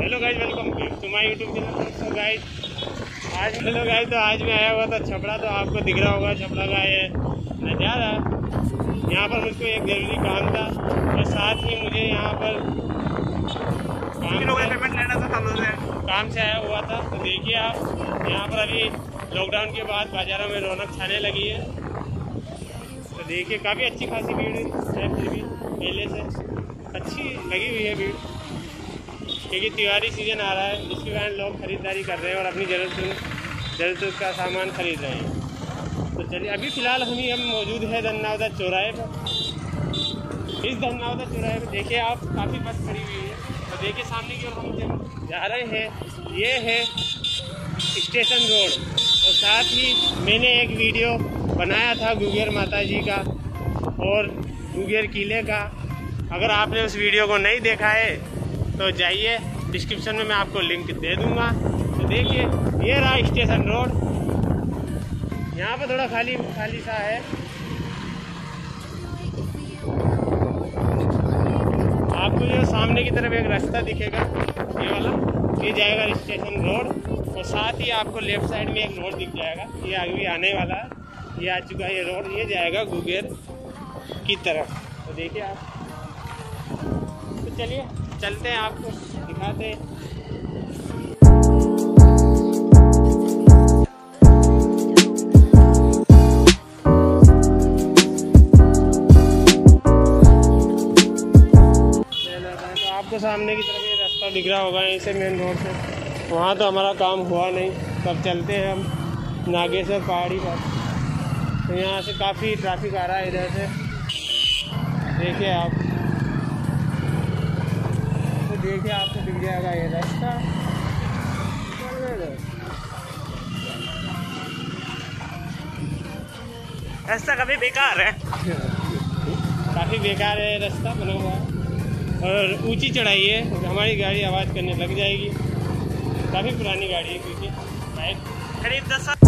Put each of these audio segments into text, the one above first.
Hello guys welcome to my YouTube channel तो guys आज hello guys तो आज मैं आया हुआ था छपड़ा तो आपको दिख रहा होगा छपड़ा का ये नज़ारा यहाँ पर मुझको एक ज़रूरी काम था और साथ ही मुझे यहाँ पर काम पेमेंट लेना था से? काम से आया हुआ था। तो देखिए आप यहाँ पर अभी लॉकडाउन के बाद बाज़ारों में रौनक छाने लगी है। तो देखिए काफ़ी अच्छी खासी भीड़ है फिर भी पहले से। अच्छी लगी हुई है भीड़। क्योंकि त्योहारी सीज़न आ रहा है, जिसके कारण लोग खरीदारी कर रहे हैं और अपनी ज़रूरत ज़रूरत का सामान खरीद रहे हैं। तो चलिए, अभी फ़िलहाल हम ही हम मौजूद है धन्नावदा चौराहे पर। इस धन्नावदा चौराहे पर देखिए, आप काफ़ी बस खड़ी हुई है। और तो देखिए, सामने की ओर हम जा रहे हैं, ये है स्टेशन रोड। और साथ ही मैंने एक वीडियो बनाया था गुगेर माता जी का और गुगेर किले का। अगर आपने उस वीडियो को नहीं देखा है तो जाइए डिस्क्रिप्शन में मैं आपको लिंक दे दूँगा। तो देखिए, ये रहा स्टेशन रोड यहाँ पर थोड़ा खाली खाली सा है। आपको ये सामने की तरफ़ एक रास्ता दिखेगा, ये वाला। ये जाएगा स्टेशन रोड और साथ ही आपको लेफ़्ट साइड में एक रोड दिख जाएगा। ये आगे भी आने वाला है। ये आ चुका है ये रोड ये जाएगा गुगेर की तरफ़। तो देखिए आप। तो चलिए। चलते हैं आपको दिखाते हैं। आपको सामने की तरफ़ ये रास्ता दिख रहा होगा यहीं से मेन रोड से वहाँ तो हमारा काम हुआ नहीं। तब चलते हैं हम, नागेश्वर पहाड़ी पर। तो यहाँ से काफ़ी ट्रैफ़िक आ रहा है इधर से। देखिए आप। देखिए आपको दिख जाएगा ये रास्ता। रास्ता कभी बेकार है। काफ़ी बेकार है रास्ता बना हुआ है और ऊँची चढ़ाई है हमारी गाड़ी आवाज़ करने लग जाएगी। काफ़ी पुरानी गाड़ी है क्योंकि बाइक करीब दस साल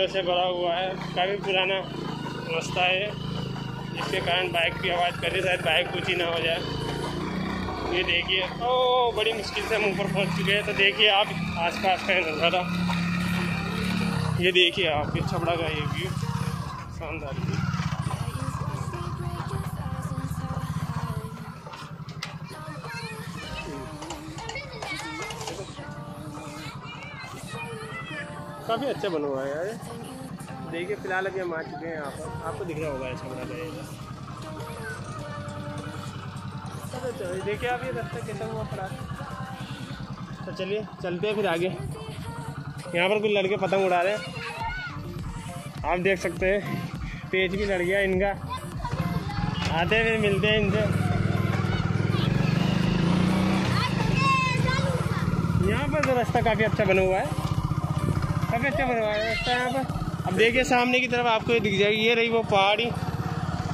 गड्ढों से भरा हुआ है। काफ़ी पुराना रास्ता है। जिसके कारण बाइक की आवाज़ कर शायद बाइक ऊँची ना हो जाए। ये देखिए। ओ, बड़ी मुश्किल से हम ऊपर पहुँच चुके हैं। तो देखिए आप आसपास का नज़ारा ये देखिए आप, ये छबड़ा का ये व्यू शानदार व्यू काफ़ी अच्छा बना हुआ है यार। देखिए, फ़िलहाल अभी हम आ चुके हैं यहाँ पर। आपको दिख रहा होगा ऐसा बना चलो देखिए आप ये रास्ता कैसा हुआ पड़ा। तो चलिए, चलते हैं फिर आगे। यहाँ पर कुछ लड़के पतंग उड़ा रहे हैं। आप देख सकते हैं पेज भी लड़ गया इनका। आते हैं फिर, मिलते हैं इनसे। यहाँ पर तो रास्ता काफ़ी अच्छा बना हुआ है। काफ़ी अच्छा बना हुआ है रास्ता यहाँ पर अब देखिए सामने की तरफ़ आपको ये दिख जाएगी ये रही वो पहाड़ी।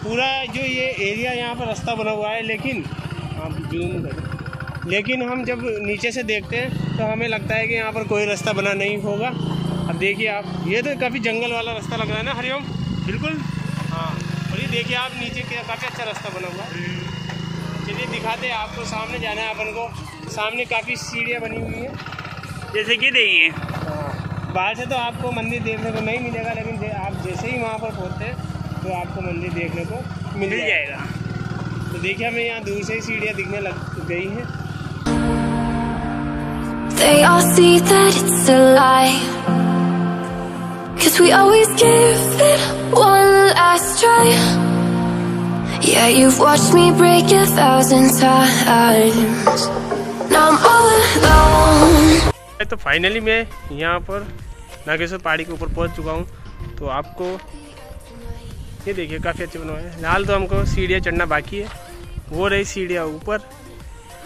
पूरा जो ये एरिया यहाँ पर रास्ता बना हुआ है लेकिन आप जूम करें। लेकिन हम जब नीचे से देखते हैं तो हमें लगता है कि यहाँ पर कोई रास्ता बना नहीं होगा। अब देखिए आप ये तो काफ़ी जंगल वाला रास्ता लग रहा है ना हरिओम? बिल्कुल? हाँ। और ये देखिए आप नीचे क्या काफ़ी अच्छा रास्ता बना हुआ है। चलिए दिखाते हैं आपको सामने जाना है अपन को। सामने काफ़ी सीढ़ियाँ बनी हुई हैं। जैसे कि देखिए बाहर से तो आपको मंदिर देखने को नहीं मिलेगा लेकिन जे- आप जैसे ही वहाँ पर पहुँचते तो आपको मंदिर देखने को मिल मिल जाएगा जाएगा तो देखिए हमें यहाँ दूर से ही सीढ़ियाँ दिखने लग गई हैं They all see that it's a lie. Cause we always give it one last try. Yeah, you've watched me break a thousand times. Now I'm all alone. तो फाइनली मैं यहाँ पर नागेश्वर पहाड़ी के ऊपर पहुँच चुका हूँ। तो आपको ये देखिए, काफ़ी अच्छे बनवाए हैं। लाल तो हमको सीढ़ियाँ चढ़ना बाकी है। वो रही सीढ़ियाँ ऊपर।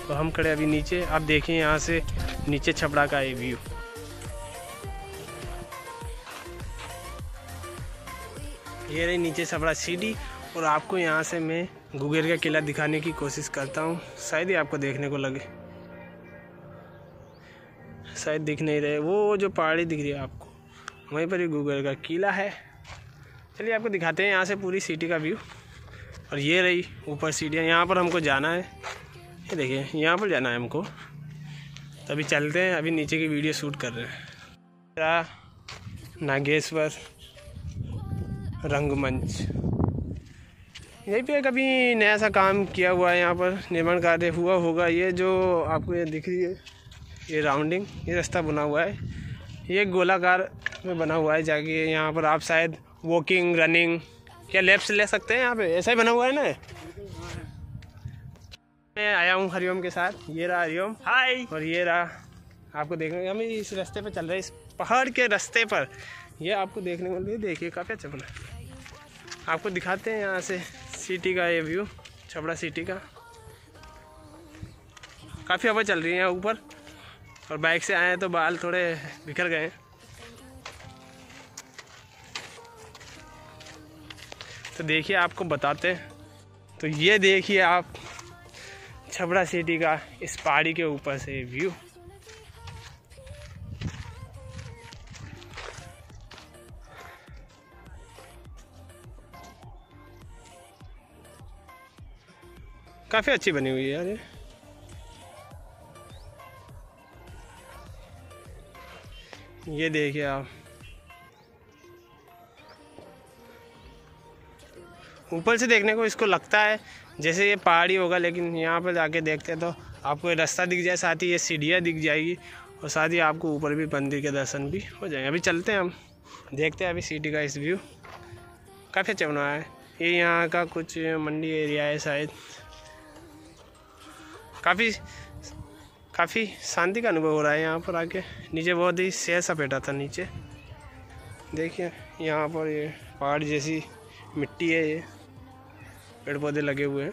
तो हम खड़े अभी नीचे। आप देखें यहाँ से नीचे छपड़ा का ये व्यू ये रही नीचे छपड़ा सीढ़ी। और आपको यहाँ से मैं गुगेर का किला दिखाने की कोशिश करता हूँ। शायद ही आपको देखने को लगे। शायद दिख नहीं रहे। वो जो पहाड़ी दिख रही है आपको। वहीं पर ही गुगेर का किला है। चलिए आपको दिखाते हैं यहाँ से पूरी सिटी का व्यू और ये रही ऊपर सीढ़ियाँ यहाँ पर हमको जाना है। ये देखिए, यहाँ पर जाना है हमको। तो अभी चलते हैं, अभी नीचे की वीडियो शूट कर रहे हैं। नागेश्वर, रंगमंच। यहीं पे कभी नया सा काम किया हुआ है यहाँ पर। निर्माण कार्य हुआ होगा ये जो आपको ये दिख रही है। ये राउंडिंग ये रास्ता बना हुआ है। ये गोलाकार में बना हुआ है जाके यहाँ पर आप शायद वॉकिंग रनिंग क्या लेफ़्ट ले सकते हैं यहाँ पे? ऐसा ही बना हुआ है ना? मैं आया हूँ हरिओम के साथ। ये रहा हरिओम। हाय और ये रहा आपको देखने हम इस रास्ते पर चल रहे हैं इस पहाड़ के रास्ते पर। ये आपको देखने को मिल देखिए काफ़ी अच्छा बना आपको दिखाते हैं यहाँ से सिटी का ये व्यू छपड़ा सिटी का। काफ़ी हवा चल रही है यहाँ ऊपर। और बाइक से आए तो बाल थोड़े बिखर गए तो देखिए आपको बताते तो ये देखिए आप छबड़ा सिटी का इस पहाड़ी के ऊपर से व्यू काफ़ी अच्छी बनी हुई है यार ये। ये देखिए आप। ऊपर से देखने को इसको लगता है जैसे ये पहाड़ी होगा, लेकिन यहाँ पर जाके देखते हैं तो आपको रास्ता दिख जाए, साथ ही ये सीढ़ियाँ दिख जाएगी और साथ ही आपको ऊपर भी मंदिर के दर्शन भी हो जाएँगे। अभी चलते हैं हम, देखते हैं अभी सिटी का इस व्यू काफ़ी अच्छा बना है। ये यहाँ का कुछ मंडी एरिया है शायद। काफ़ी काफ़ी शांति का अनुभव हो रहा है यहाँ पर आके। नीचे बहुत ही सह सपेटा था नीचे। देखिए, यहाँ पर ये पहाड़ जैसी मिट्टी है ये। पेड़ पौधे लगे हुए हैं।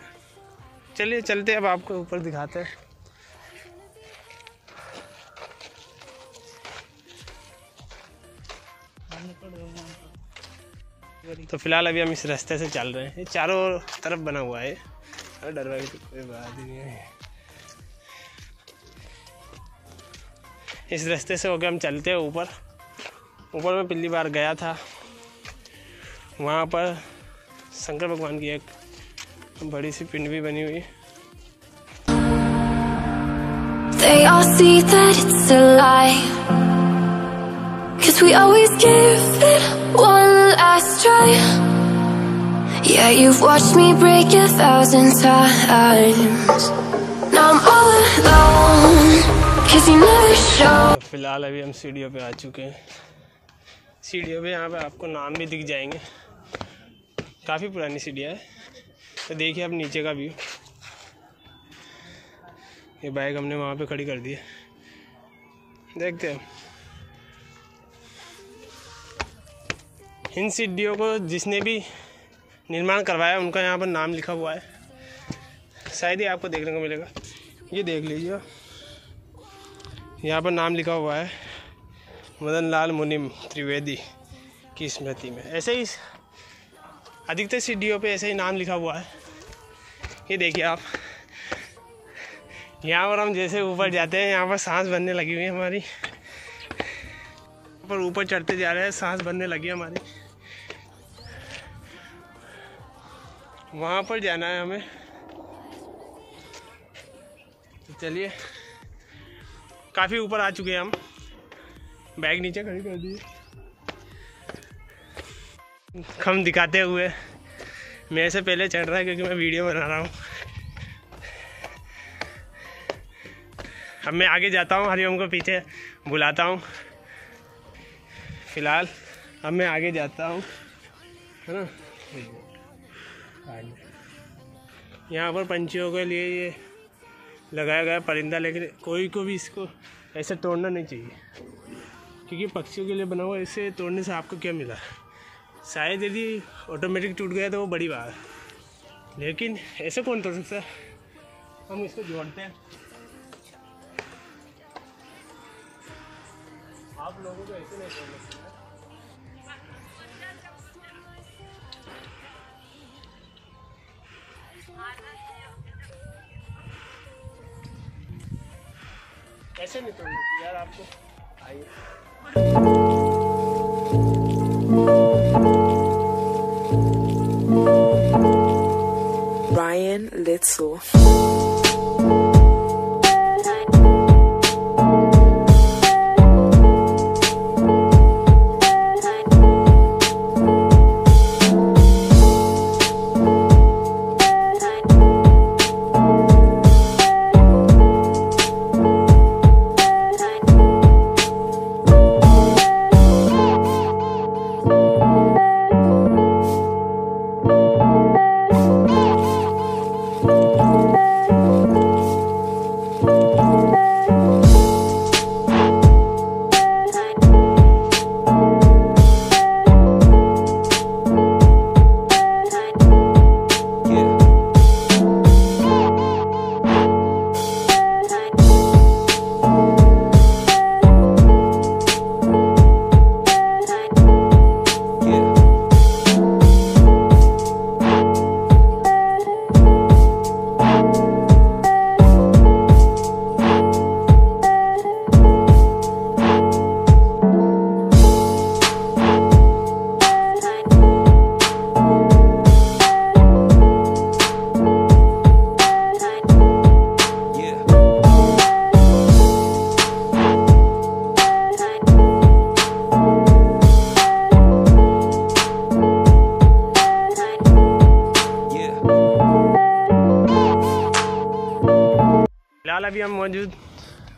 चलिए, चलते अब आपको ऊपर दिखाते हैं। तो फ़िलहाल अभी हम इस रास्ते से चल रहे हैं। ये चारों तरफ़ बना हुआ है। अरे डरवा की तो कोई बात ही नहीं है। इस रास्ते से होकर हम चलते हैं ऊपर ऊपर मैं पिछली बार गया था वहाँ पर शंकर भगवान की एक बड़ी सी पिंड भी बनी हुई They all see that it's a lie Cause we always give it one last try Yeah, you've watched me break a thousand times Now I'm all alone तो फ़िलहाल अभी हम सीढ़ियों पे आ चुके हैं। सीढ़ियों पे यहाँ पे आपको नाम भी दिख जाएँगे। काफ़ी पुरानी सीढ़ियाँ है। तो देखिए अब नीचे का व्यू ये बाइक हमने वहाँ पे खड़ी कर दी है। देखते हैं। इन सीढ़ियों को जिसने भी निर्माण करवाया उनका यहाँ पर नाम लिखा हुआ है। शायद ही आपको देखने को मिलेगा। ये देख लीजिए यहाँ पर नाम लिखा हुआ है मदन लाल मुनिम त्रिवेदी की स्मृति में। ऐसे ही अधिकतर सीढ़ियों पे ऐसे ही नाम लिखा हुआ है। ये देखिए आप, यहाँ पर हम जैसे ऊपर जाते हैं, यहाँ पर सांस बनने लगी हुई है हमारी। पर ऊपर चढ़ते जा रहे हैं, सांस बनने लगी है हमारी। वहाँ पर जाना है हमें। तो चलिए काफ़ी ऊपर आ चुके हैं हम। बैग नीचे खड़ी कर दिए हम दिखाते हुए मेरे से पहले चढ़ रहा है क्योंकि मैं वीडियो बना रहा हूँ। अब मैं आगे जाता हूँ, हरिओम को पीछे बुलाता हूँ। फ़िलहाल अब मैं आगे जाता हूँ। है ना? यहाँ पर पंछियों के लिए ये लगाया गया परिंदा, लेकिन कोई को भी इसको ऐसे तोड़ना नहीं चाहिए। क्योंकि पक्षियों के लिए बना हुआ इसे तोड़ने से आपको क्या मिला? शायद यदि ऑटोमेटिक टूट गया तो वो बड़ी बात है। लेकिन ऐसे कौन तोड़ सकता हम इसको जोड़ते हैं। आप लोगों को ऐसे नहीं तोड़ सकते कैसे नहीं तोड़ यार आपको आइए Ryan Litzel.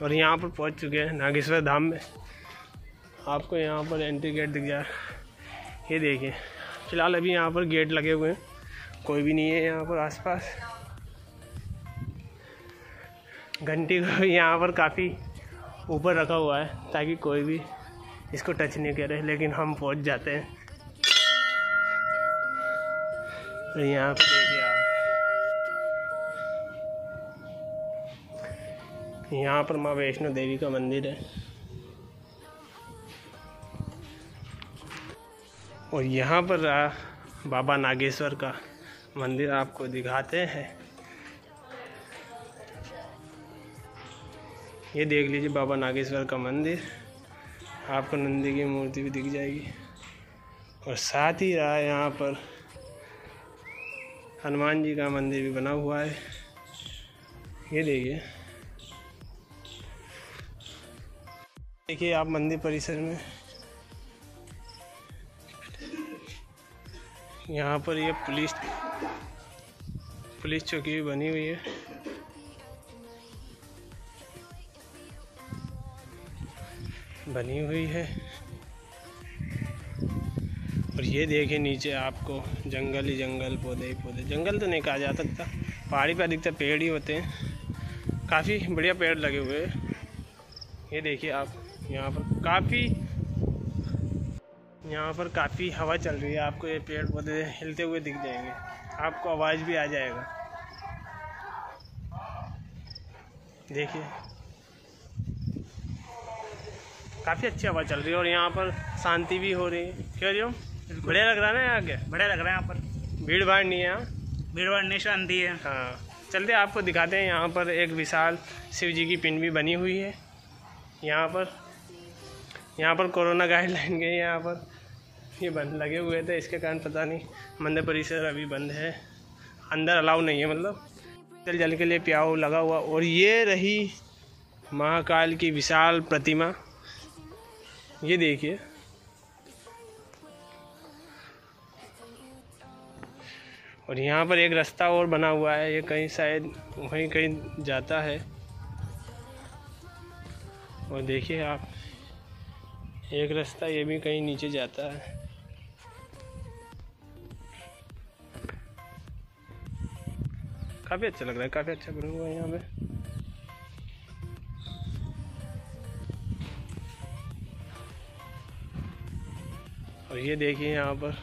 और यहाँ पर पहुँच चुके हैं नागेश्वर धाम में। आपको यहाँ पर एंट्री गेट दिख जाए ये देखिए, फ़िलहाल अभी यहाँ पर गेट लगे हुए हैं। कोई भी नहीं है यहाँ पर आसपास। घंटी को यहाँ पर काफ़ी ऊपर रखा हुआ है, ताकि कोई भी इसको टच नहीं करे, लेकिन हम पहुँच जाते हैं। तो यहाँ पर देखिए। यहाँ पर माँ वैष्णो देवी का मंदिर है। और यहाँ पर आ, बाबा नागेश्वर का मंदिर आपको दिखाते हैं। ये देख लीजिए बाबा नागेश्वर का मंदिर। आपको नंदी की मूर्ति भी दिख जाएगी। और साथ ही रहा यहाँ पर हनुमान जी का मंदिर भी बना हुआ है। ये देखिए। देखिए आप मंदिर परिसर में। यहाँ पर ये पुलिस पुलिस चौकी भी बनी हुई है। बनी हुई है। और ये देखिए नीचे आपको जंगल ही जंगल, पौधे ही पौधे। जंगल तो नहीं कहा जा सकता, पहाड़ी पर अधिकतर पेड़ ही होते हैं। काफ़ी बढ़िया पेड़ लगे हुए हैं। ये देखिए आप। यहाँ पर काफ़ी यहाँ पर काफ़ी हवा चल रही है। आपको ये पेड़ पौधे हिलते हुए दिख जाएँगे। आपको आवाज़ भी आ जाएगा। देखिए। काफ़ी अच्छी हवा चल रही है और यहाँ पर शांति भी हो रही है। क्यों जो बढ़िया लग रहा है ना यहाँ के? बढ़िया लग रहा है यहाँ पर। भीड़ भाड़ नहीं है यहाँ भीड़ भाड़ नहीं शांति है। हाँ। चलते आपको दिखाते हैं। यहाँ पर एक विशाल शिव जी की पिंड भी बनी हुई है। यहाँ पर यहाँ पर कोरोना गाइडलाइन के यहाँ पर ये बंद, लगे हुए थे। इसके कारण पता नहीं, मंदिर परिसर अभी बंद है। अंदर अलाउ नहीं है मतलब। जल जल के लिए प्याऊ लगा हुआ, और ये रही महाकाल की विशाल प्रतिमा। ये देखिए। और यहाँ पर एक रास्ता और बना हुआ है, ये कहीं शायद वहीं कहीं जाता है। और देखिए आप। एक रास्ता ये भी कहीं नीचे जाता है। काफ़ी अच्छा लग रहा है, काफ़ी अच्छा बना हुआ है यहाँ पे। और ये देखिए यहाँ पर।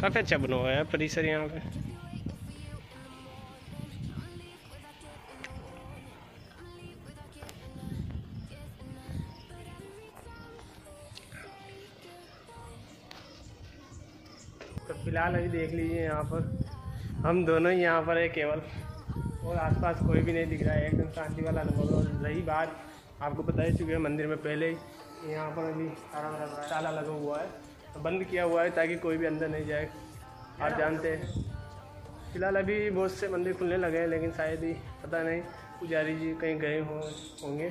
काफ़ी अच्छा बना हुआ है परिसर यहाँ पे। फ़िलहाल अभी देख लीजिए यहाँ पर। हम दोनों ही यहाँ पर है केवल। और आसपास कोई भी नहीं दिख रहा है। एकदम शांति वाला अनुभव और रही बात, आपको बता ही, चुके हैं मंदिर में पहले ही। यहाँ पर अभी ताला लगा हुआ है। तो बंद किया हुआ है ताकि कोई भी अंदर नहीं जाए। आप जानते हैं। फ़िलहाल अभी बहुत से मंदिर खुलने लगे हैं, लेकिन शायद ही, पता नहीं, पुजारी जी कहीं गए हों, होंगे।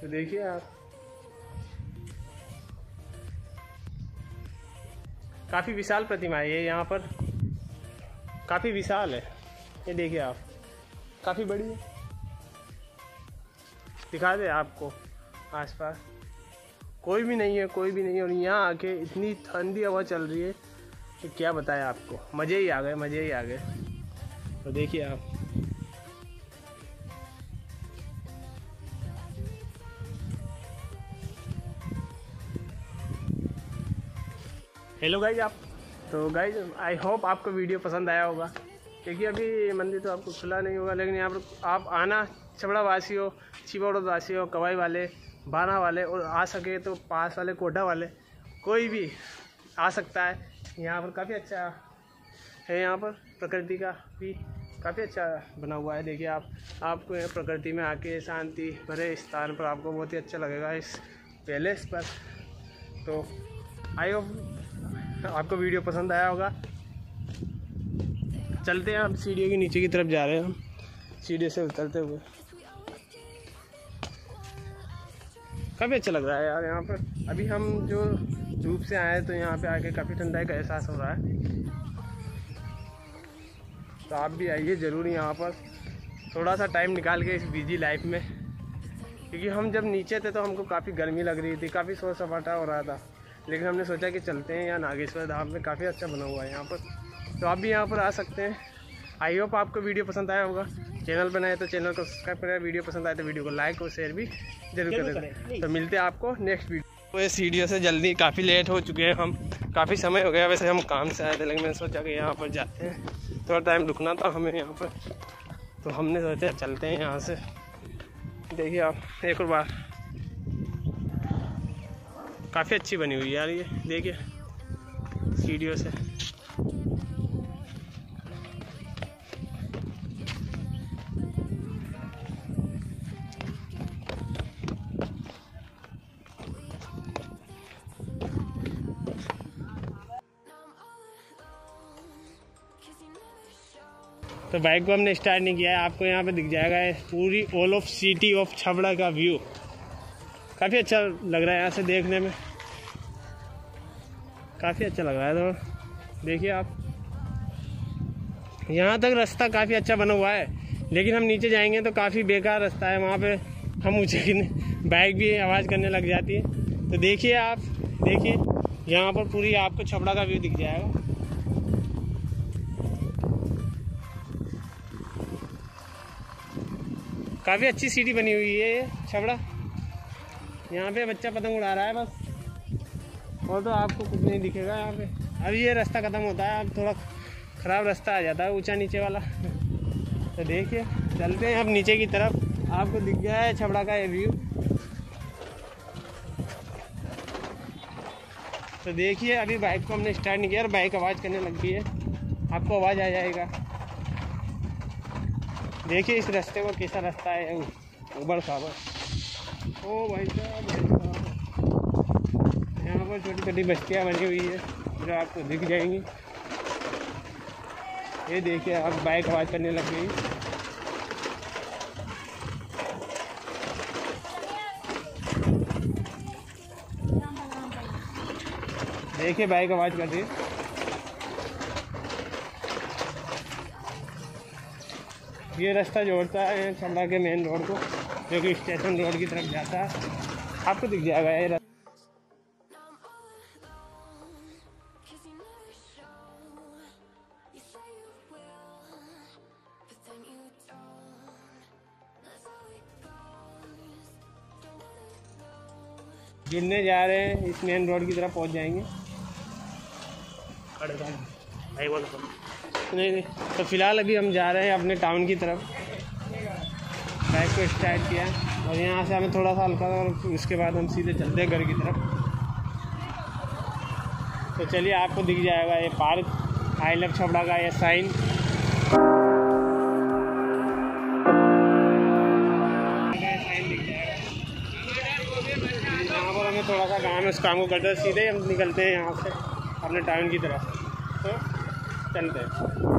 तो देखिए आप। काफ़ी विशाल प्रतिमा है ये यहाँ पर। काफ़ी विशाल है। ये देखिए आप। काफ़ी बड़ी है। दिखा दे आपको आसपास। कोई भी नहीं है, कोई भी नहीं है और यहाँ आके इतनी ठंडी हवा चल रही है कि क्या बताएँ आपको। मज़े ही आ गए, मज़े ही आ गए। तो देखिए आप। हेलो गाइज़ आप? तो गाइज़ आई होप आपको वीडियो पसंद आया होगा। क्योंकि अभी मंदिर तो आपको खुला नहीं होगा, लेकिन यहाँ पर आप आना छबड़ा वासी हो छिबड़ वासी हो, कवाई वाले, बाना वाले, और आ सके तो पास वाले कोटा वाले, कोई भी आ सकता है। यहाँ पर काफ़ी अच्छा है, यहाँ पर प्रकृति का भी काफ़ी अच्छा बना हुआ है। देखिए आप, आपको प्रकृति में आके शांति भरे स्थान पर आपको बहुत ही अच्छा लगेगा इस पैलेस पर। तो आई होप आपको वीडियो पसंद आया होगा। चलते हैं, हम सीढ़ियों के नीचे की तरफ़ जा रहे हैं। हम सीढ़ी से उतरते हुए। काफ़ी अच्छा लग रहा है यार यहाँ पर। अभी हम जो धूप से आए तो यहाँ पे आके काफ़ी ठंडाई का एहसास हो रहा है। तो आप भी आइए ज़रूर यहाँ पर। थोड़ा सा टाइम निकाल के इस बिज़ी लाइफ में। क्योंकि हम जब नीचे थे तो हमको काफ़ी गर्मी लग रही थी, काफ़ी शोर सपाटा हो रहा था। लेकिन हमने सोचा कि चलते हैं यहाँ नागेश्वर धाम में। काफ़ी अच्छा बना हुआ है यहाँ पर। तो आप भी यहाँ पर आ सकते हैं। आई होप आपको वीडियो पसंद आया होगा। चैनल बनाए तो चैनल को सब्सक्राइब करें। वीडियो पसंद आए तो वीडियो को लाइक और शेयर भी ज़रूर करें तो मिलते हैं आपको नेक्स्ट वीडियो तो ये सीढ़ियों से जल्दी काफ़ी लेट हो चुके हैं हम। काफ़ी समय हो गया। वैसे हम काम से आए थे लेकिन मैंने सोचा कि यहाँ पर जाते हैं। थोड़ा टाइम रुकना था हमें यहाँ पर। तो हमने सोचा चलते हैं यहाँ से। देखिए आप एक और बार। काफ़ी अच्छी बनी हुई है यार ये, देखिए। सीढ़ियों से। तो बाइक को हमने स्टार्ट नहीं किया है, आपको यहाँ पे दिख जाएगा पूरी all of city of Chhabra का व्यू काफ़ी अच्छा लग रहा है यहाँ से देखने में। काफ़ी अच्छा लग रहा है तो देखिए आप। यहाँ तक रास्ता काफ़ी अच्छा बना हुआ है, लेकिन हम नीचे जाएँगे तो काफ़ी बेकार रास्ता है वहाँ पे। हम ऊँचे बाइक भी आवाज़ करने लग जाती है। तो देखिए आप, देखिए, यहाँ पर पूरी आपको छपड़ा का व्यू दिख जाएगा। काफ़ी अच्छी सीढ़ी बनी हुई है ये छबड़ा यहाँ पे बच्चा पतंग उड़ा रहा है बस। और तो आपको कुछ नहीं दिखेगा यहाँ पे। अभी ये रास्ता ख़त्म होता है, अब थोड़ा ख़राब रास्ता आ जाता है, ऊँचा नीचे वाला। तो देखिए, चलते हैं अब नीचे की तरफ़। आपको दिख गया है छबड़ा का ये व्यू तो देखिए, अभी बाइक को हमने स्टार्ट नहीं किया और बाइक आवाज़ करने लग गई है। आपको आवाज़ आ जाएगा। देखिए इस रास्ते को कैसा रास्ता है उबड़ खाबड़। ओ भाई साहब। पर छोटी छोटी बस्तियाँ बनी हुई है। जो आपको दिख जाएँगी। ये देखिए आप बाइक आवाज़ करने लग गई। देखिए बाइक आवाज़ कर है। ये रास्ता जोड़ता है छमड़ा के मेन रोड को, जो कि स्टेशन रोड की तरफ़ जाता है। आपको दिख जाएगा ये गिरने जा रहे हैं इस मेन रोड की तरफ़ पहुँच जाएँगे। भाई बोलो। नहीं नहीं तो फ़िलहाल अभी हम जा रहे हैं अपने टाउन की तरफ़। बाइक को स्टार्ट किया और यहाँ से हमें थोड़ा सा हल्का और उसके बाद हम सीधे चलते हैं घर की तरफ़। तो चलिए आपको दिख जाएगा ये पार्क आई लव छपड़ा का ये साइन हमें इस काम को करते हैं, सीधे हम निकलते हैं यहाँ से, अपने टाउन की तरफ़। तो चलते हैं।